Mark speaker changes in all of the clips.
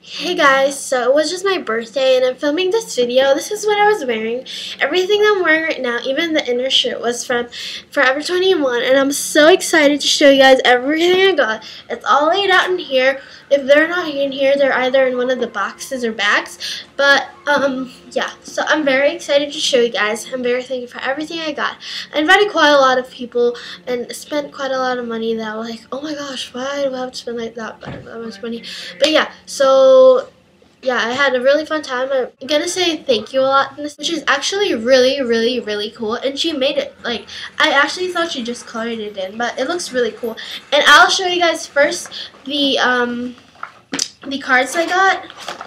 Speaker 1: Hey guys, so it was just my birthday and I'm filming this video. This is what I was wearing. Everything I'm wearing right now, even the inner shirt, was from Forever 21 and I'm so excited to show you guys everything I got. It's all laid out in here. If they're not in here, they're either in one of the boxes or bags. But, um, yeah. So I'm very excited to show you guys. I'm very thankful for everything I got. I invited quite a lot of people and spent quite a lot of money that like, oh my gosh, why do I have to spend like that, that much money? But yeah, so yeah, I had a really fun time. I'm gonna say thank you a lot which is actually really, really, really cool. And she made it. Like, I actually thought she just colored it in, but it looks really cool. And I'll show you guys first the, um, the cards I got.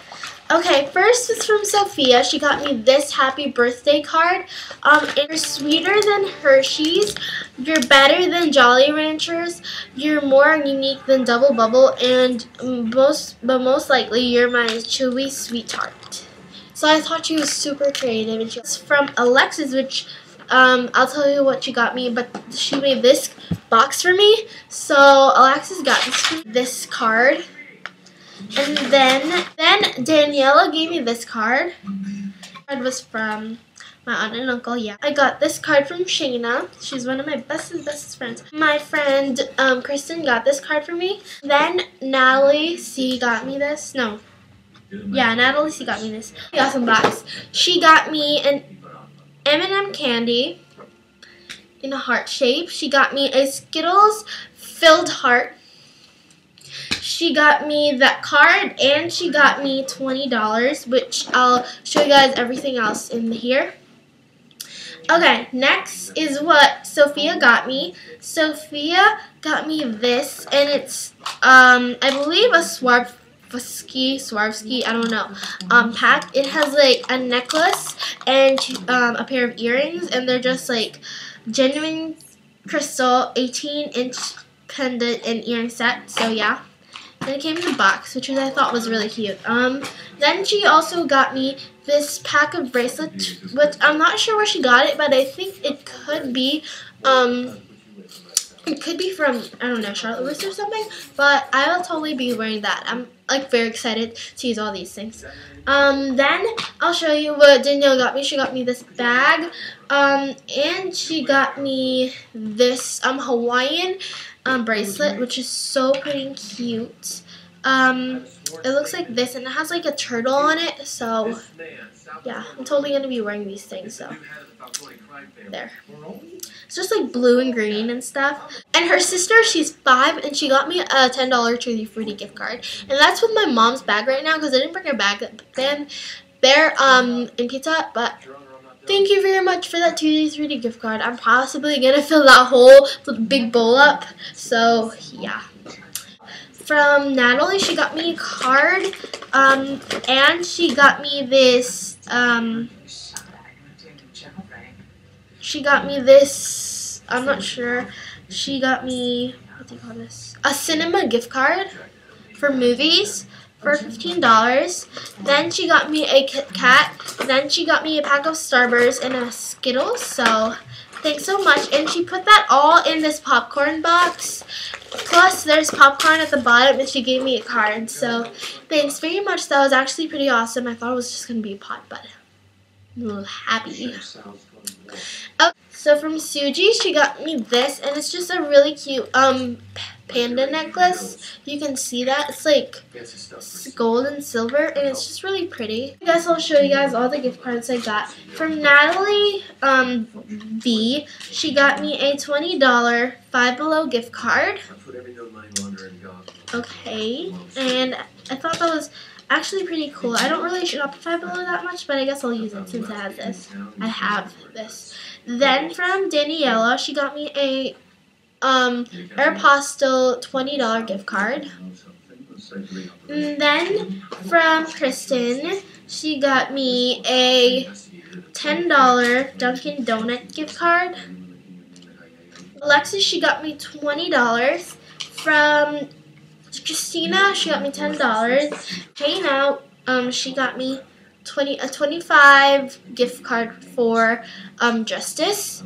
Speaker 1: Okay, first is from Sophia. She got me this happy birthday card. Um, you're sweeter than Hershey's. You're better than Jolly Ranchers. You're more unique than Double Bubble. And most, but most likely, you're my chewy sweetheart. So I thought she was super creative. And she was from Alexis, which um, I'll tell you what she got me. But she made this box for me. So Alexis got this, this card. And then, then Daniela gave me this card. It was from my aunt and uncle, yeah. I got this card from Shayna. She's one of my bestest, bestest friends. My friend um, Kristen got this card for me. Then Natalie C got me this. No. Yeah, Natalie C got me this. Awesome box. She got me an M&M candy in a heart shape. She got me a Skittles filled heart she got me that card and she got me $20, which I'll show you guys everything else in here. Okay, next is what Sophia got me. Sophia got me this, and it's, um, I believe a Swarovski, Swarovski, I don't know, um, pack. It has, like, a necklace and um, a pair of earrings, and they're just, like, genuine crystal 18-inch pendant and earring set, so yeah. And it came in a box, which I thought was really cute. Um, then she also got me this pack of bracelets, which I'm not sure where she got it, but I think it could be, um, it could be from, I don't know, Charlotte Russe or something, but I will totally be wearing that. I'm, like, very excited to use all these things. Um, then I'll show you what Danielle got me. She got me this bag, um, and she got me this, um, Hawaiian, um, bracelet, which is so pretty and cute. Um, it looks like this, and it has like a turtle on it, so yeah, I'm totally going to be wearing these things, so there. It's just like blue and green and stuff. And her sister, she's five, and she got me a $10 Tutti Frutti gift card. And that's with my mom's bag right now, because I didn't bring her bag then. They're um, in Pizza but Thank you very much for that Tutti Frutti gift card. I'm possibly going to fill that whole big bowl up. So, yeah. From Natalie, she got me a card. Um, and she got me this, um, she got me this, I'm not sure. She got me, what do you call this? A cinema gift card for movies for $15. Then she got me a Kit Kat. Then she got me a pack of Starburst and a Skittles. So thanks so much. And she put that all in this popcorn box. Plus, there's popcorn at the bottom, and she gave me a card. So thanks very much. That was actually pretty awesome. I thought it was just going to be a pot, but little happy. Oh, so from Suji, she got me this, and it's just a really cute um panda necklace. You can see that. It's like gold and silver, and it's just really pretty. I guess I'll show you guys all the gift cards I got. From Natalie um, B, she got me a $20 Five Below gift card. Okay, and I thought that was actually pretty cool. I don't really shop at Five Below that much, but I guess I'll use it since I have this. I have this. Then from Daniela, she got me a um, Aeropostale $20 gift card. And then from Kristen, she got me a $10 Dunkin' Donut gift card. Alexis, she got me $20. From Christina, she got me $10. Hey now, um, she got me 20 a 25 gift card for um, Justice.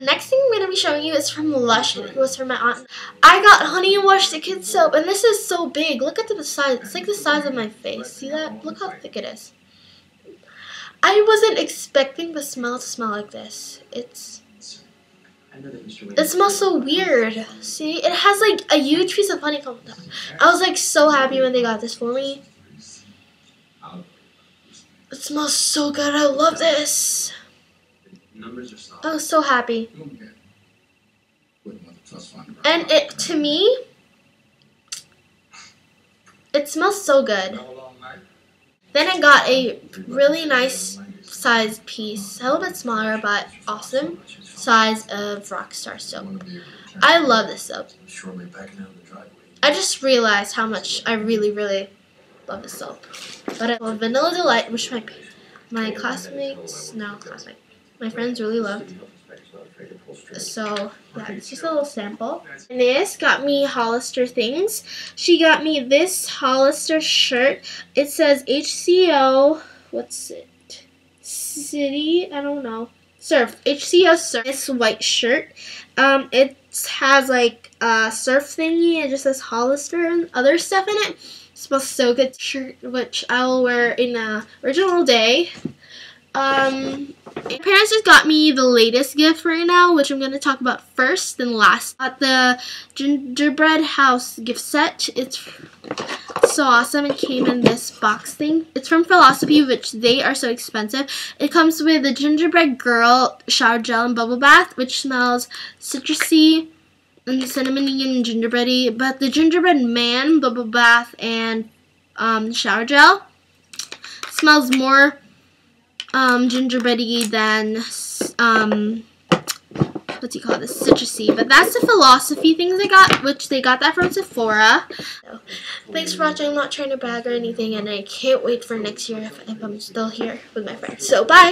Speaker 1: Next thing I'm to be showing you is from Lush, it was from my aunt. I got Honey I Washed the Kids soap, and this is so big. Look at the size. It's like the size of my face. See that? Look how thick it is. I wasn't expecting the smell to smell like this. It's it smells so weird. See, it has like a huge piece of honeycomb. I was like so happy when they got this for me. It smells so good. I love this. I was so happy. And it to me, it smells so good. Then I got a really nice size piece, a little bit smaller but awesome size of Rockstar soap. I love this soap. I just realized how much I really, really love this soap. But I love Vanilla Delight, which my my classmates, no classmates, my friends really loved. So, yeah, it's just a little sample. This got me Hollister things. She got me this Hollister shirt. It says HCO, what's it? City, I don't know. Surf, HCO Surf. This white shirt. Um, it has like a surf thingy. It just says Hollister and other stuff in it. it smells so good. Shirt, which I will wear in a original day. Um, my parents just got me the latest gift right now, which I'm going to talk about first and last. At the gingerbread house gift set. It's so awesome. It came in this box thing. It's from Philosophy, which they are so expensive. It comes with the gingerbread girl shower gel and bubble bath, which smells citrusy and cinnamony and gingerbready. But the gingerbread man bubble bath and um, shower gel smells more um, gingerbready than um, what do you call this, citrusy. But that's the philosophy things I got, which they got that from Sephora. Thanks for watching. I'm not trying to brag or anything, and I can't wait for next year if, if I'm still here with my friends. So, bye!